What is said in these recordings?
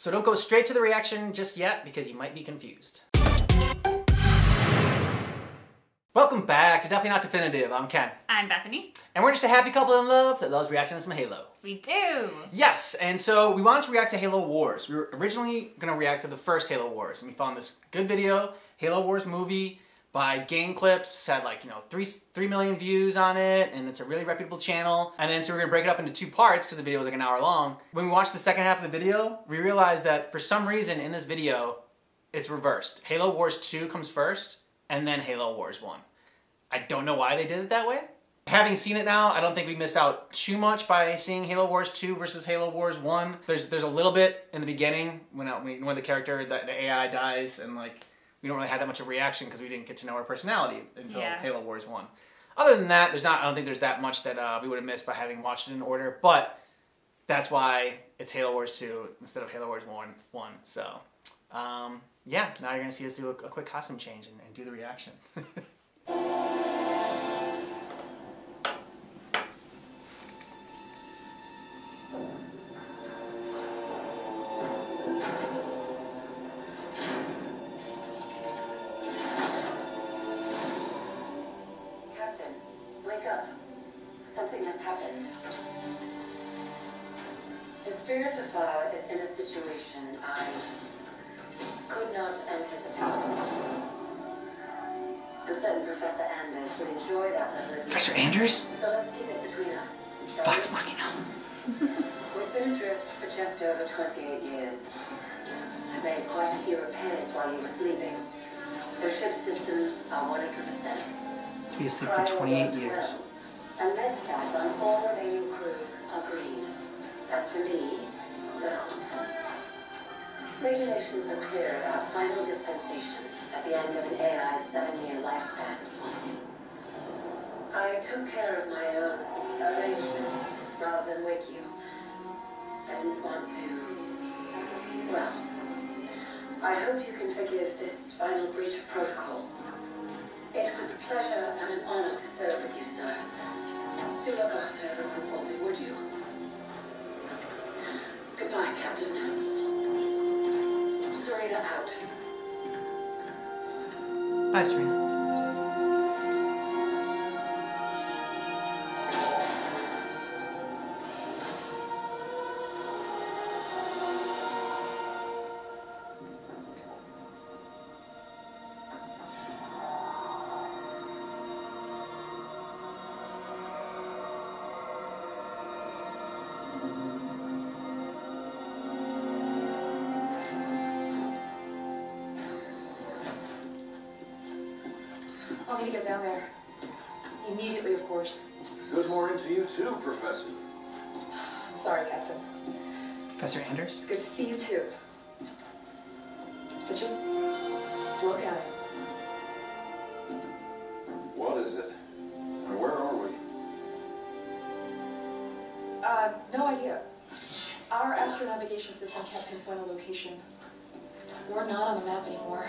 So don't go straight to the reaction just yet because you might be confused. Welcome back to Definitely Not Definitive. I'm Ken. I'm Bethany. And we're just a happy couple in love that loves reacting to some Halo. We do. Yes, and so we wanted to react to Halo Wars. We were originally going to react to the first Halo Wars, and we found this good video, Halo Wars movie by Game Clips, had like, you know, three, three million views on it, and it's a really reputable channel. And then so we're gonna break it up into two parts because the video was like an hour long. When we watched the second half of the video, we realized that for some reason in this video, it's reversed. Halo Wars 2 comes first, and then Halo Wars 1. I don't know why they did it that way. Having seen it now, I don't think we missed out too much by seeing Halo Wars 2 versus Halo Wars 1. There's there's a little bit in the beginning when uh, when the character, the, the AI dies, and like we don't really have that much of a reaction because we didn't get to know her personality until Yeah. Halo Wars 1. Other than that, there's not. I don't think there's that much that uh, we would have missed by having watched it in order. But that's why it's Halo Wars 2 instead of Halo Wars 1. 1. So um, yeah, now you're gonna see us do a, a quick costume change and, and do the reaction. regulations are clear about final dispensation at the end of an AI's seven-year lifespan. I took care of my own arrangements rather than wake you. I didn't want to. Well, I hope you can forgive this final breach of protocol. It was a pleasure and an honor to serve with you, sir. Do look after everyone for me, would you? Goodbye, Captain. Serena out. Bye, Serena. I'll need to get down there. Immediately, of course. Good morning to you too, Professor. I'm sorry, Captain. Professor Anders? It's good to see you too. But just look at it. What is it? And where are we? Uh, no idea. Our astronavigation system can't pinpoint a location. We're not on the map anymore.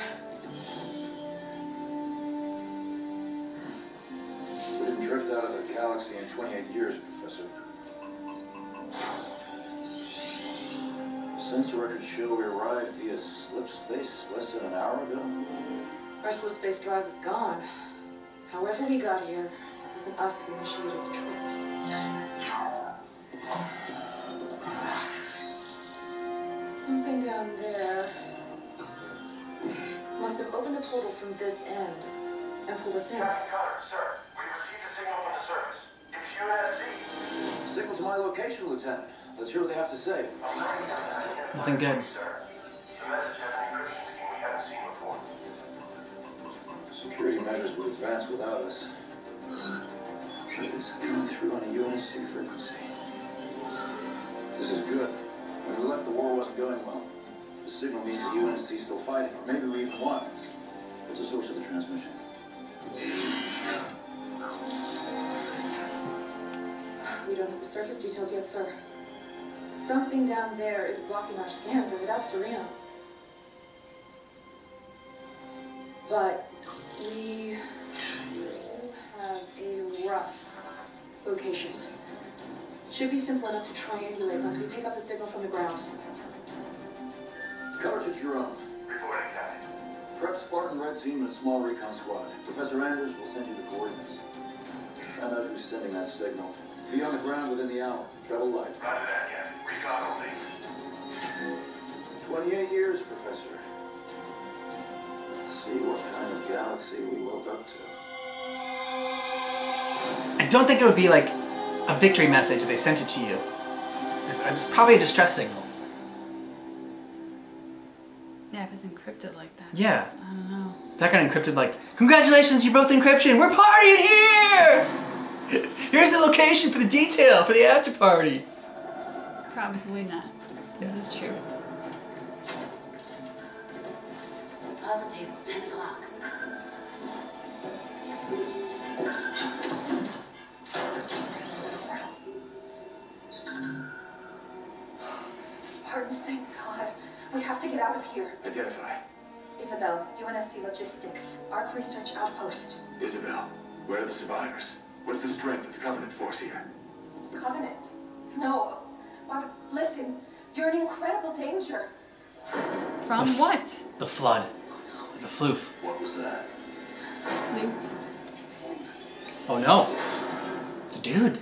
Drift out of the galaxy in 28 years, Professor. Sensor records show we arrived via slip space less than an hour ago. Our slip space drive is gone. However we got here, it wasn't us who initiated the trip. Something down there must have opened the portal from this end and pulled us in. Captain Connor, sir, to my location, Lieutenant. Let's hear what they have to say. I'm sorry, Captain. Nothing good. Sir, the message has an encryption scheme we haven't seen before. Security measures would advance without us. It is coming through on a UNSC frequency. This is good. When we left, the war wasn't going well. The signal means the UNSC is still fighting, maybe we even won. What's the source of the transmission? Surface details yet, sir. Something down there is blocking our scans, and without Serena. But we do have a rough location. Should be simple enough to triangulate once we pick up a signal from the ground. Cutter to Jerome. Reporting, Captain. Prep Spartan Red Team and a small recon squad. Professor Anders will send you the coordinates. Find out who's sending that signal. Be on the ground within the hour. Travel light. Roger that, yeah. Recon only. 28 years, Professor. Let's see what kind of galaxy we woke up to. I don't think it would be like a victory message if they sent it to you. It's probably a distress signal. Yeah, if it's encrypted like that. Yeah. I don't know. That got encrypted like, congratulations, you're both encryption. We're partying here. Here's the location for the detail for the after party. Probably not. This is true. On the table, 10 o'clock. Spartans, thank God. We have to get out of here. Identify. Isabel, UNSC Logistics, Ark Research Outpost. Isabel, where are the survivors? What's the strength of the Covenant force here? Covenant. No. Why would, listen, you're in incredible danger. From what? The flood. The floof. What was that? Luke? It's him. Oh no. It's a dude.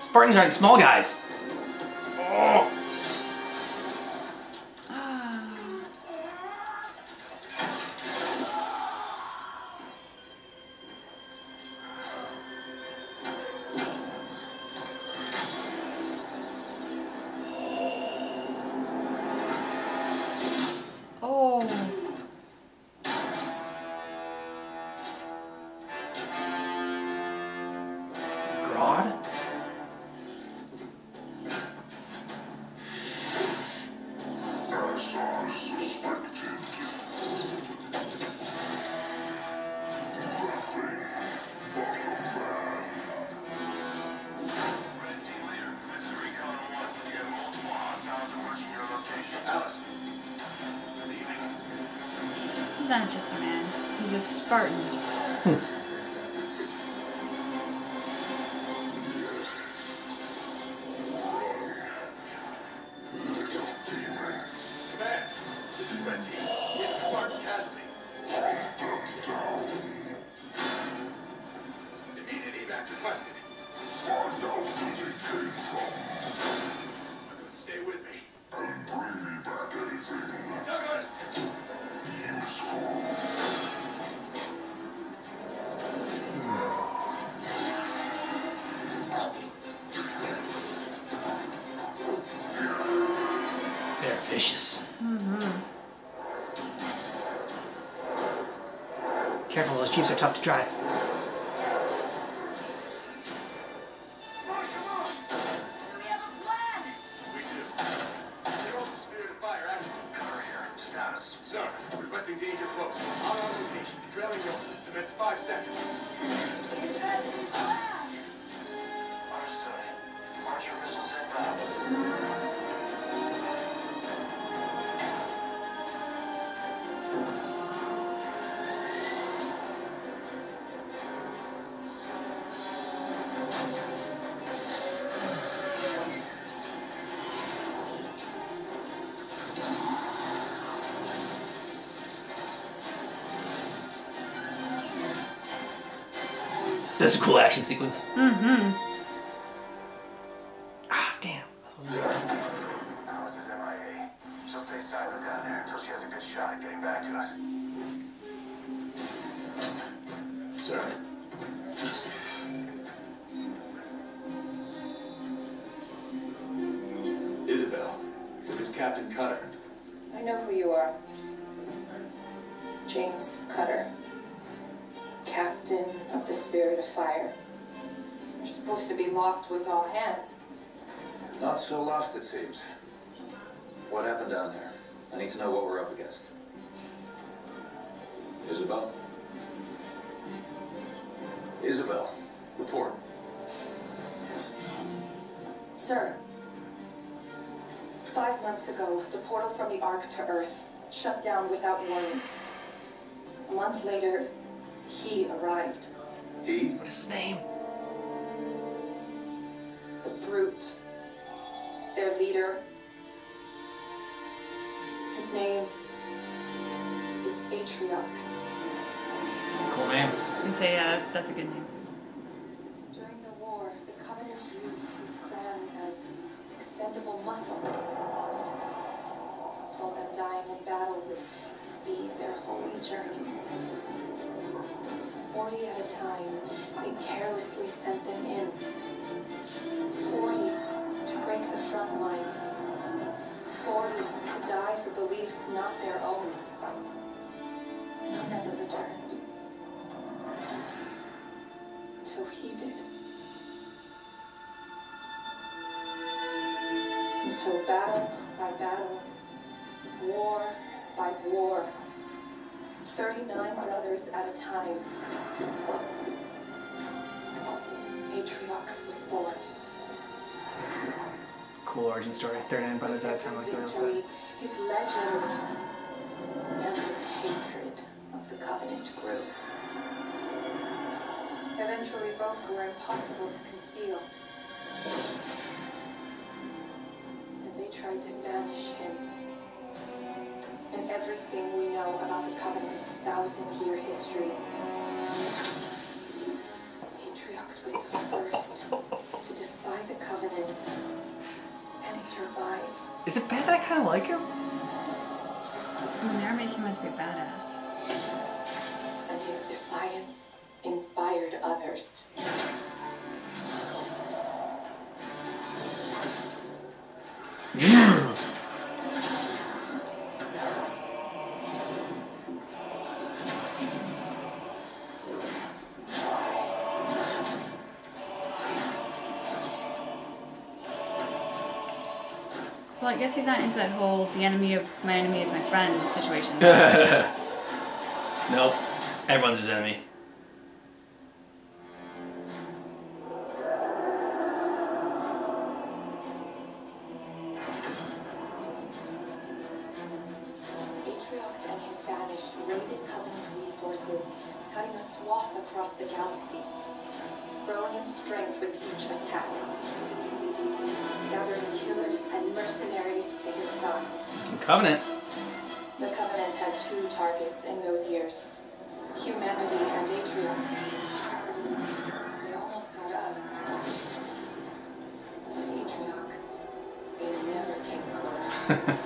Spartans aren't small guys. Oh. Those jeeps are tough to drive. This is a cool action sequence. Mm-hmm. Fire. You're supposed to be lost with all hands. Not so lost, it seems. What happened down there? I need to know what we're up against. Isabel? Isabel, report. Sir, five months ago, the portal from the Ark to Earth shut down without warning. A month later, he arrived. He? What is his name? The Brute. Their leader. His name is Atriox. Cool name. I was gonna say, uh, that's a good name. During the war, the Covenant used his clan as expendable muscle. Told them dying in battle would speed their holy journey. Forty at a time, they carelessly sent them in. Forty to break the front lines. Forty to die for beliefs not their own. None never returned. Until he did. And so battle by battle, war by war, 39 brothers at a time, Atriox was born. Cool origin story. 39 brothers at a time, like the real said. His legend and his hatred of the Covenant grew. Eventually, both were impossible to conceal. And they tried to banish him. And everything we know about the Covenant's thousand-year history. Atriox was the first to defy the Covenant and survive. Is it bad that I kind of like him? Ooh, now making him out to be a badass. and his defiance inspired others. Guess he's not into that whole the enemy of my enemy is my friend situation. nope. Everyone's his enemy. Cutting a swath across the galaxy, growing in strength with each attack, gathering killers and mercenaries to his side. Some Covenant. The Covenant had two targets in those years humanity and Atriox. They almost got us. But Atriox, they never came close.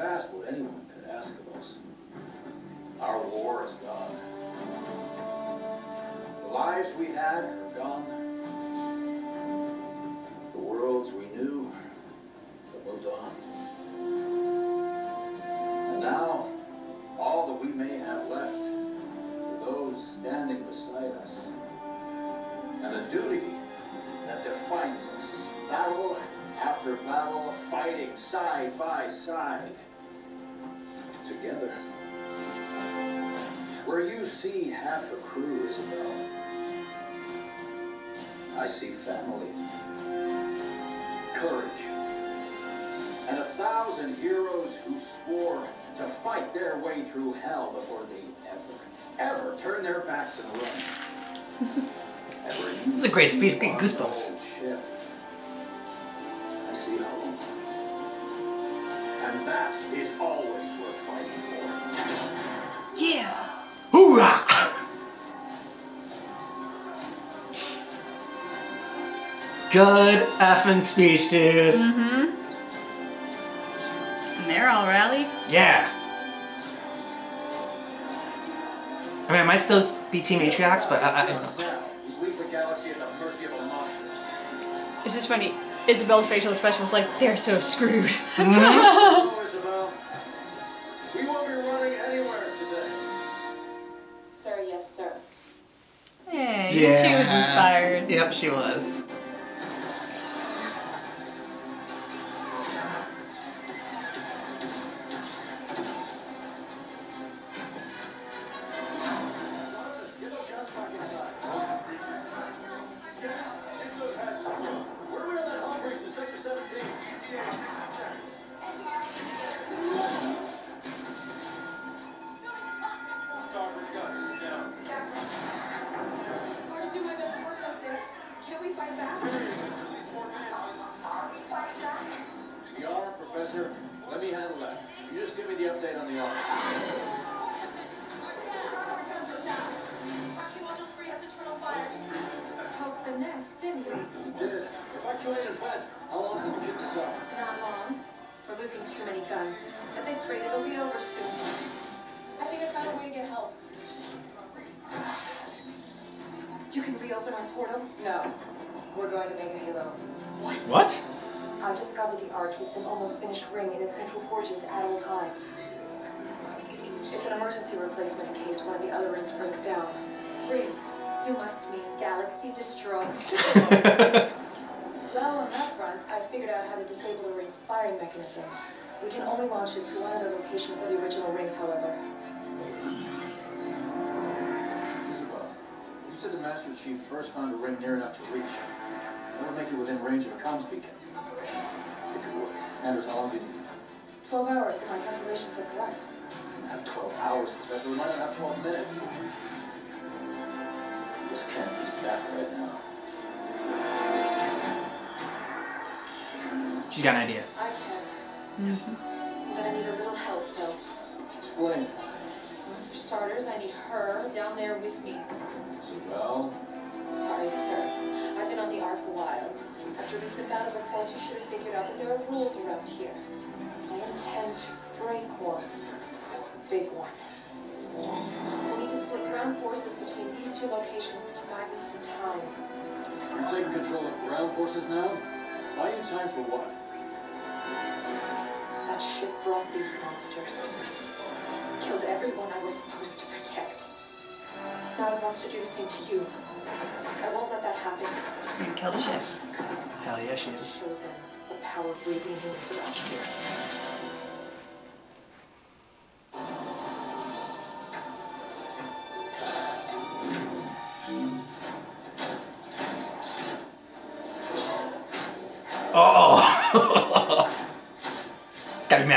past what anyone could ask of us. Our war is gone. The lives we had are gone. The worlds we knew have moved on. And now, all that we may have left are those standing beside us. And a duty that defines us. Battle after battle, fighting side by side. Together. Where you see half a crew, Isabel, I see family, courage, and a thousand heroes who swore to fight their way through hell before they ever, ever turn their backs and run. this is a great speech. Get goosebumps. I see. And that is always worth fighting for. Yeah. Hoorah! Good effing speech, dude. Mm-hmm. And they're all rallied. Yeah. I mean, I might still be Team Atriox, but I, I, Now, you leave the galaxy at the mercy of a monster. It's just funny. Isabel's facial expression was like, they're so screwed. Hello, Isabel. We won't be running anywhere today. Sir, yes, sir. hey, she was inspired. Yep, she was. Replacement in case one of the other rings breaks down. Rings? You must mean galaxy destroying super Well, on that front, I figured out how to disable the ring's firing mechanism. We can only launch it to one of the locations of the original rings, however. Isabel, you said the Master Chief first found a ring near enough to reach. That would make it within range of a comms beacon. It could work. Anders, how long do you need? 12 hours, if my calculations are correct. We have 12 hours, Professor. We might not have 12 minutes. Just can't do that right now. She's got an idea. I can. I'm gonna need a little help, though. Explain. For starters, I need her down there with me. Isabel, Sorry, sir. I've been on the Ark a while. After recent bout of reports, you should have figured out that there are rules around here. I intend to break one. A big one. We'll need to split ground forces between these two locations to buy me some time. you're taking control of ground forces now? Buy you time for what? That ship brought these monsters. Killed everyone I was supposed to protect. Now it wants to do the same to you. I won't let that happen. Just gonna kill the ship. Hell yeah, she To is. show them the power of breathing humans around here.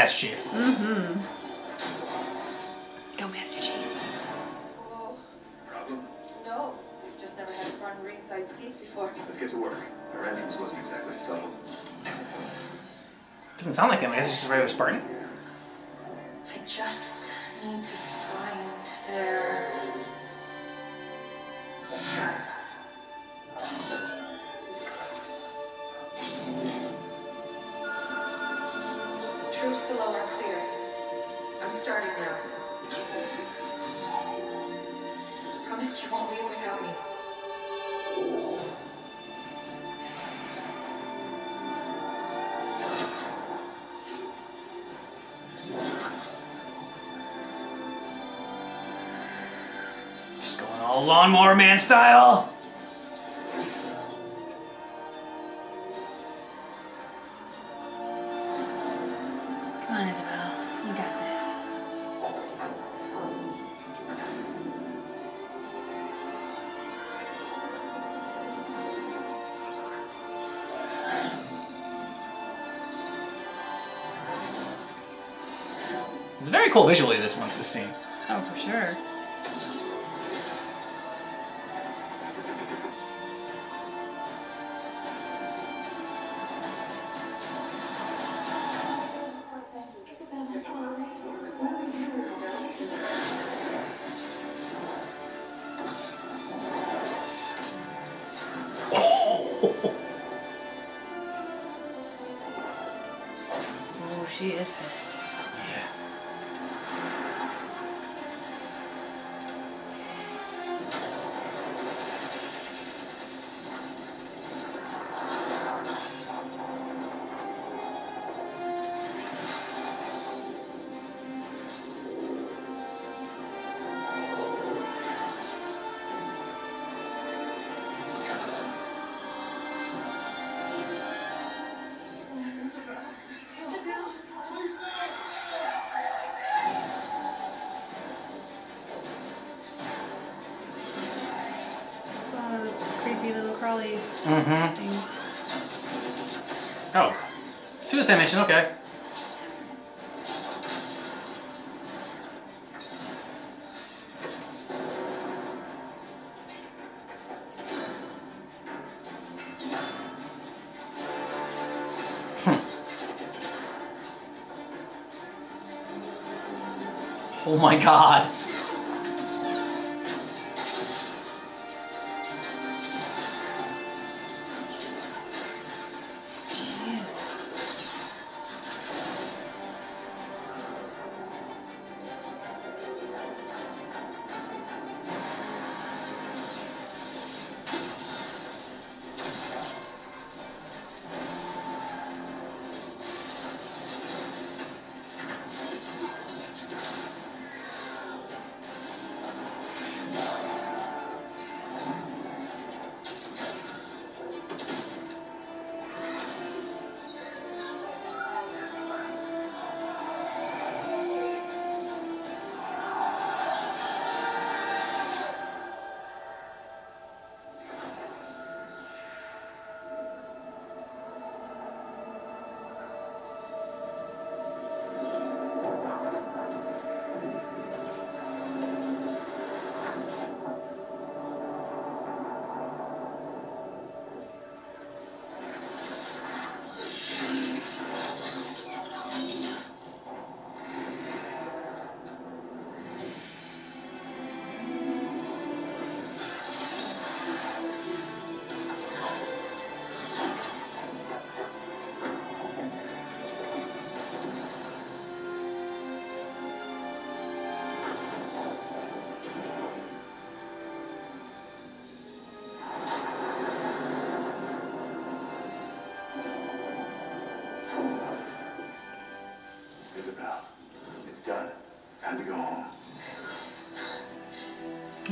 Master Chief. Mm-hmm. Go, Master Chief. Oh, Problem? no. We've just never had front ringside seats before. Let's get to work. Our entrance wasn't exactly subtle. Doesn't sound like him. I guess he's just a regular Spartan. Troops below are clear. I'm starting now. Promise you won't leave without me. Just going all lawnmower man style. cool visually, this one, this scene. Oh, for sure. she is pissed. Creepy little Mm-hmm. things. Oh. Suicide mission, okay. Hmm. Oh my god.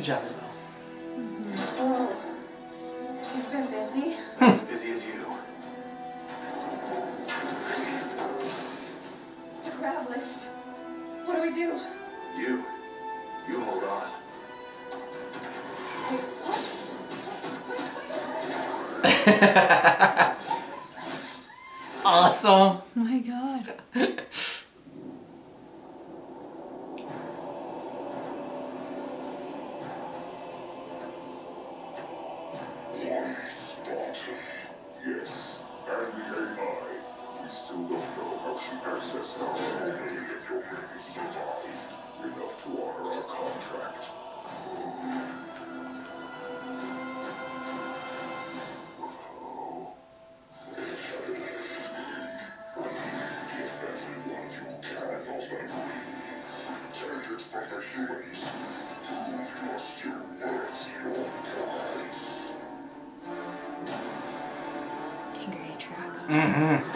Good job, Isabel. Oh, you've been busy? Hmm. As busy as you. The grav lift. What do we do? You. You hold on. Wait, what? awesome. Mm-hmm.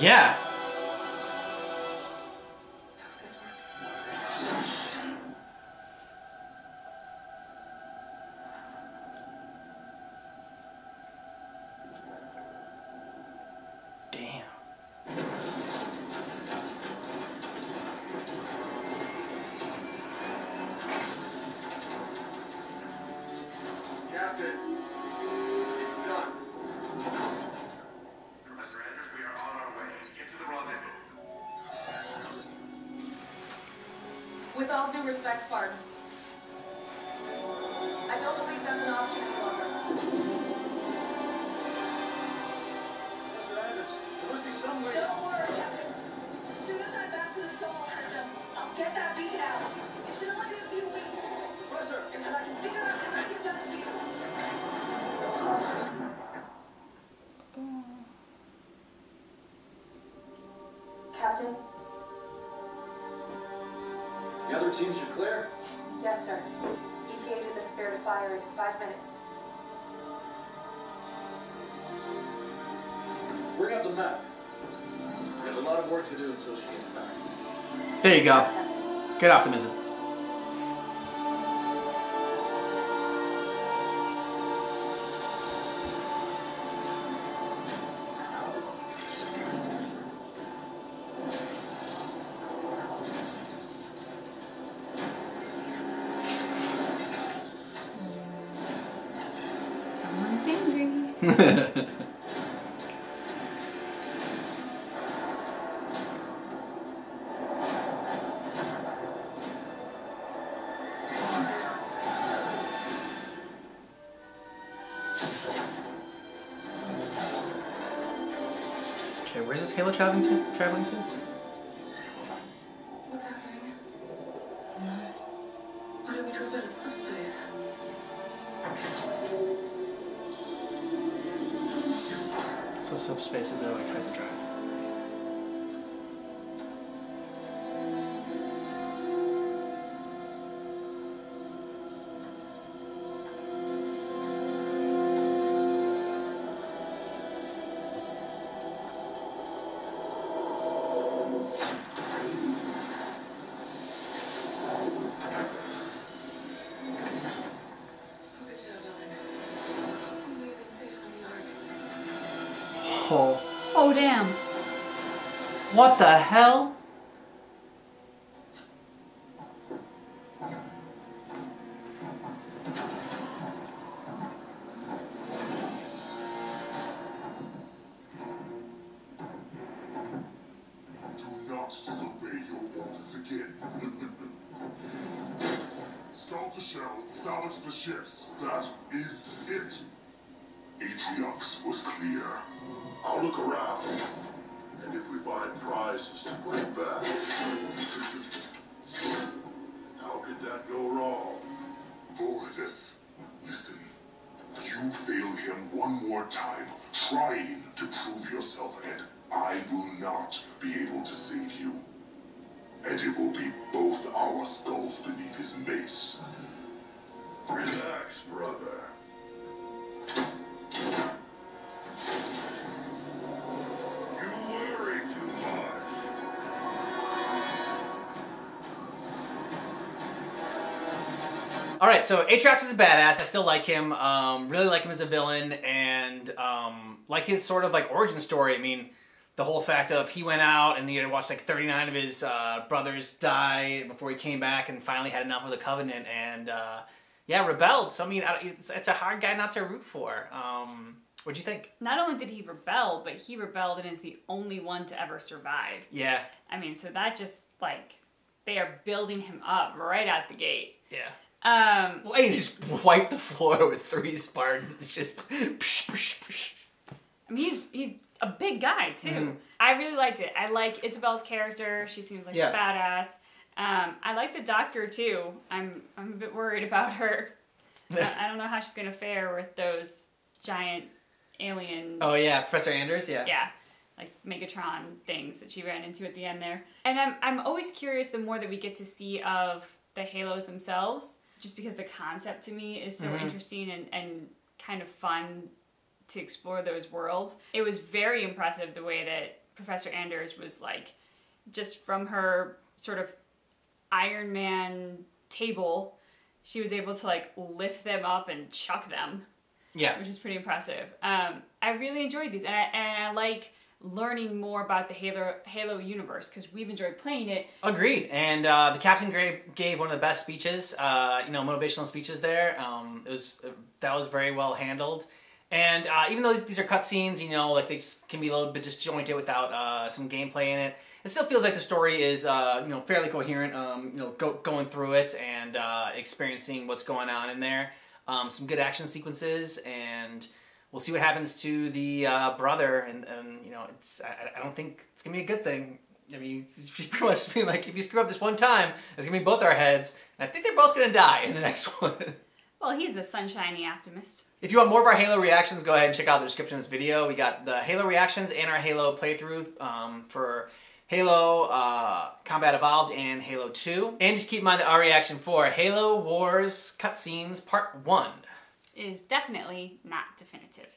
Yeah. All due We have a lot of work to do until she gets back. There you go. Good optimism. Traveling to? Oh damn. What the hell? Time, trying to prove yourself, and I will not be able to save you. And it will be both our skulls beneath his mace. Relax, brother. All right, so Atriox is a badass. I still like him. Um, really like him as a villain, like his sort of like origin story. I mean, the whole fact of he went out and he had watched like 39 of his uh, brothers die before he came back and finally had enough of the Covenant and uh, yeah, rebelled. So I mean, it's, it's a hard guy not to root for. Um, what'd you think? Not only did he rebel, but he rebelled and is the only one to ever survive. Yeah, I mean, so that just like they are building him up right out the gate. yeah. Um, Well, he just wiped the floor with three Spartans. Just psh, psh, psh. I mean, he's he's a big guy too. I really liked it. I like Isabel's character. She seems like Yeah. a badass. Um, I like the doctor too. I'm I'm a bit worried about her. I, I don't know how she's gonna fare with those giant alien. Oh yeah, Professor Anders. Yeah. Yeah, like Megatron things that she ran into at the end there. And I'm I'm always curious the more that we get to see of the Halos themselves, just because the concept to me is so Mhm. interesting and and kind of fun to explore those worlds. It was very impressive the way that Professor Anders was like, just from her sort of Iron Man table, she was able to like lift them up and chuck them, Yeah. which is pretty impressive. Um, I really enjoyed these, and I, and I like learning more about the Halo Halo universe because we've enjoyed playing it. Agreed. And uh, the captain gave, gave one of the best speeches, uh, you know, motivational speeches there. Um, it was that was very well handled. And uh, even though these are cutscenes, you know, like they can be a little bit disjointed without uh, some gameplay in it, it still feels like the story is, uh, you know, fairly coherent. Um, you know, go, going through it and uh, experiencing what's going on in there. Um, some good action sequences, and we'll see what happens to the uh, brother. And, and you know, it's I, I don't think it's gonna be a good thing. I mean, she's pretty much being like, if you screw up this one time, it's gonna be both our heads. And I think they're both gonna die in the next one. Well, he's the sunshiny optimist. If you want more of our Halo reactions, go ahead and check out the description of this video. We got the Halo reactions and our Halo playthrough um, for Halo uh, Combat Evolved and Halo 2. And just keep in mind that our reaction for Halo Wars Cutscenes Part 1. Is definitely not definitive.